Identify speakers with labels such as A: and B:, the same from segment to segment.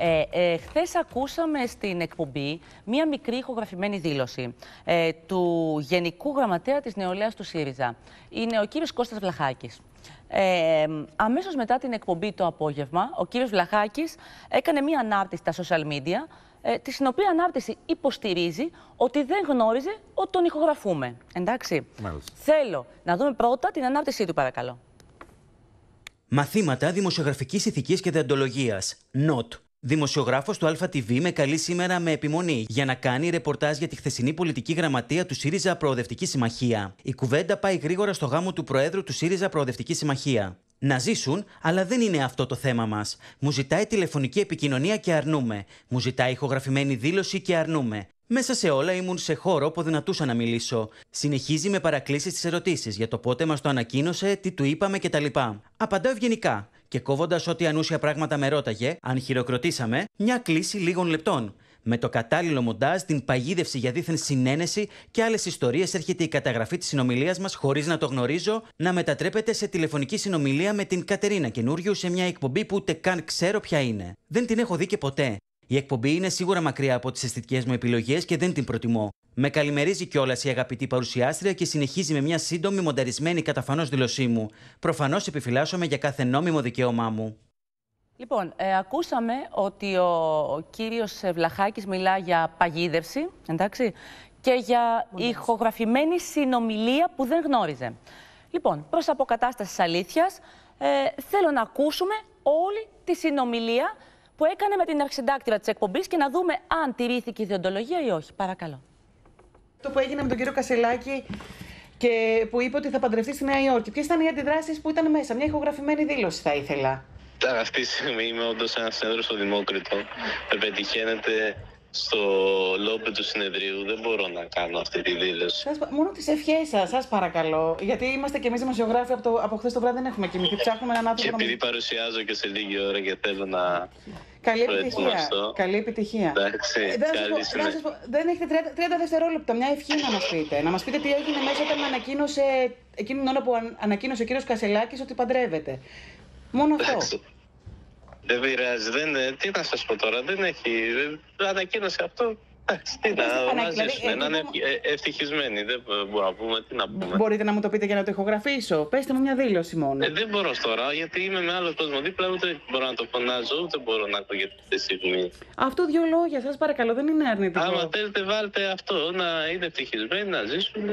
A: Ε, ε, Χθες ακούσαμε στην εκπομπή μία μικρή ηχογραφημένη δήλωση ε, του Γενικού Γραμματέα της Νεολαίας του ΣΥΡΙΖΑ. Είναι ο κύριος Κώστας Βλαχάκης. Ε, αμέσως μετά την εκπομπή το απόγευμα, ο κύριος Βλαχάκης έκανε μία ανάρτηση στα social media, ε, τη οποία ανάρτηση υποστηρίζει ότι δεν γνώριζε ότι τον ηχογραφούμε. Εντάξει.
B: Μάλιστα.
A: Θέλω να δούμε πρώτα την ανάρτησή του, παρακαλώ.
C: Μαθήματα δημοσιογραφικής ηθικής και διαντολογίας. Νοτ. Δημοσιογράφος του ΑΛΦΑ-TV με καλεί σήμερα με επιμονή για να κάνει ρεπορτάζ για τη χθεσινή πολιτική γραμματεία του ΣΥΡΙΖΑ Προοδευτική Συμμαχία. Η κουβέντα πάει γρήγορα στο γάμο του Προέδρου του ΣΥΡΙΖΑ Προοδευτική Συμμαχία. Να ζήσουν, αλλά δεν είναι αυτό το θέμα μας. Μου ζητάει τηλεφωνική επικοινωνία και αρνούμε. Μου ζητάει ηχογραφημένη δήλωση και αρνούμε. Μέσα σε όλα ήμουν σε χώρο που δυνατούσα να μιλήσω. Συνεχίζει με παρακλήσεις στι ερωτήσεις για το πότε μας το ανακοίνωσε, τι του είπαμε κτλ. Απαντάω ευγενικά και κόβοντας ό,τι ανούσια πράγματα με ρώταγε, αν χειροκροτήσαμε, μια κλίση λίγων λεπτών. Με το κατάλληλο μοντάζ, την παγίδευση για δίθεν συνένεση και άλλες ιστορίες έρχεται η καταγραφή της συνομιλίας μας χωρίς να το γνωρίζω να μετατρέπεται σε τηλεφωνική συνομιλία με την Κατερίνα Καινούριου σε μια εκπομπή που ούτε καν ξέρω ποια είναι. Δεν την έχω δει και ποτέ. Η εκπομπή είναι σίγουρα μακριά από τις αισθητικές μου επιλογές και δεν την προτιμώ. Με καλημερίζει κιόλας η αγαπητή παρουσιάστρια και συνεχίζει με μια σύντομη μονταρισμένη καταφανώ δήλωσή μου. Προφανώς επιφυλάσσομαι για κάθε νόμιμο δικαίωμά μου.
A: Λοιπόν, ε, ακούσαμε ότι ο, ο κύριος Βλαχάκης μιλά για παγίδευση, εντάξει, και για ηχογραφημένη συνομιλία που δεν γνώριζε. Λοιπόν, προς αποκατάστασης της αλήθειας, ε, θέλω να ακούσουμε όλη τη συνομιλία που έκανε με την αρχισυντάκτηρα της εκπομπής και να δούμε αν τηρήθηκε η διοντολογία ή όχι. Παρακαλώ.
D: Το που έγινε με τον κύριο Κασελάκη και που είπε ότι θα παντρευτεί στη Νέα Υόρκη. Ποιες ήταν οι αντιδράσεις που ήταν μέσα, μια ηχογραφημένη δήλωση θα ήθελα.
E: Τώρα, αυτή τη στιγμή είμαι όντως ένας συνέδριο στο Δημόκριτο. Με πετυχαίνεται στο λόμπι του συνεδρίου. Δεν μπορώ να κάνω αυτή τη δήλωση.
D: Σας, πα- μόνο τις ευχές σας, σας παρακαλώ. Γιατί είμαστε κι εμείς δημοσιογράφοι από, το, από χθες το βράδυ, δεν έχουμε κοιμηθεί. Ψάχνουμε έναν
E: Και
D: άνθρωπο να
E: επειδή
D: μας-
E: παρουσιάζω και σε λίγη ώρα και θέλω να.
D: Καλή
E: το
D: επιτυχία.
E: ετοιμαστώ.
D: Καλή επιτυχία.
E: Εντάξει,
D: Ε, δεν, θα σας
E: καλή
D: πω-
E: συνέχεια.
D: να σας πω, δεν έχετε 30, 30 δευτερόλεπτα, μια ευχή να μας πείτε. Να μας πείτε τι έγινε μέσα όταν ανακοίνωσε, εκείνη την ώρα που αν- ανακοίνωσε ο κύριος Κασελάκης ότι παντρεύεται. Μόνο αυτό.
E: Εντάξει. Δεν πειράζει. Δεν, ε, τι να σας πω τώρα, δεν έχει. ε, Ανακοίνωσε αυτό. Εντάξει, τι να,
D: Ανα-
E: να
D: δηλαδή,
E: ζήσουμε.
D: ε,
E: Να είναι
D: εγώ-
E: ευχ- ε, ευτυχισμένοι. Δεν μπορούμε να πούμε. Τι να πούμε.
D: Μπορείτε να μου το πείτε για να το ηχογραφήσω. Πετε μου μια δήλωση μόνο.
E: Ε, δεν μπορώ τώρα, γιατί είμαι με άλλο κόσμο δίπλα, ούτε μπορώ να το φωνάζω, ούτε μπορώ να ακούγεται αυτή τη στιγμή.
D: Αυτό δύο λόγια, σας παρακαλώ, δεν είναι αρνητικό.
E: Άμα θέλετε, βάλτε αυτό, να είναι ευτυχισμένοι, να ζήσουν.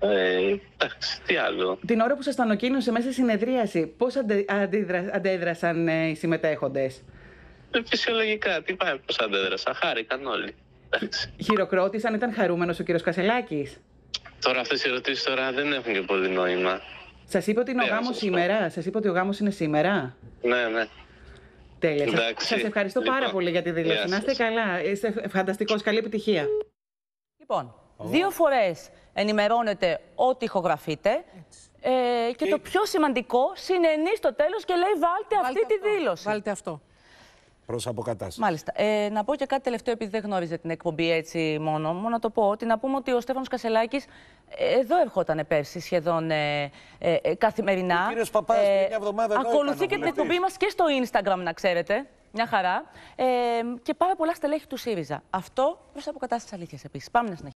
E: Ε, εντάξει, τι άλλο.
D: Την ώρα που σας τα ανακοίνωσε μέσα στη συνεδρίαση, πώς αντε, αντίδρα- αντέδρασαν ε, οι συμμετέχοντες;
E: Ε, φυσιολογικά, τι πάει, πώς αντέδρασα. Χάρηκαν όλοι. Εντάξει.
D: Χειροκρότησαν, ήταν χαρούμενος ο κύριος Κασελάκης.
E: Τώρα αυτές οι ερωτήσεις τώρα δεν έχουν και πολύ νόημα.
D: Σας είπε ότι είναι ο
E: Ναι,
D: γάμος
E: σωστό.
D: σήμερα; Σας είπε ότι ο γάμος είναι σήμερα;
E: Ναι, ναι.
D: Τέλεια.
E: Εντάξει.
D: Σας ευχαριστώ πάρα
E: Λοιπόν,
D: πολύ για τη δήλωση.
E: γεια
D: Να είστε
E: σας.
D: καλά. Είστε φανταστικός. Καλή επιτυχία.
A: Λοιπόν, δύο φορές ενημερώνεται ότι ηχογραφείτε. Ε, και, το πιο σημαντικό, συνενείς στο τέλος και λέει βάλτε, αυτή
F: Βάλτε
A: τη
F: αυτό,
A: δήλωση.
F: Βάλτε αυτό.
B: Προς αποκατάσταση.
A: Μάλιστα. Ε, να πω και κάτι τελευταίο, επειδή δεν γνώριζε την εκπομπή έτσι μόνο. Μόνο να το πω ότι να πούμε ότι ο Στέφανος Κασελάκης ε, εδώ ερχόταν πέρσι σχεδόν ε, ε, ε, καθημερινά.
B: Ο κύριος Παπάς πριν μια εβδομάδα εδώ
A: Ακολουθεί
B: ήταν ο
A: και την
B: βουλευτής.
A: εκπομπή μας και στο Instagram, να ξέρετε. Μια χαρά. Ε, και πάρα πολλά στελέχη του ΣΥΡΙΖΑ. Αυτό προς αποκατάσταση αλήθειας επίσης. Πάμε να συνεχίσουμε.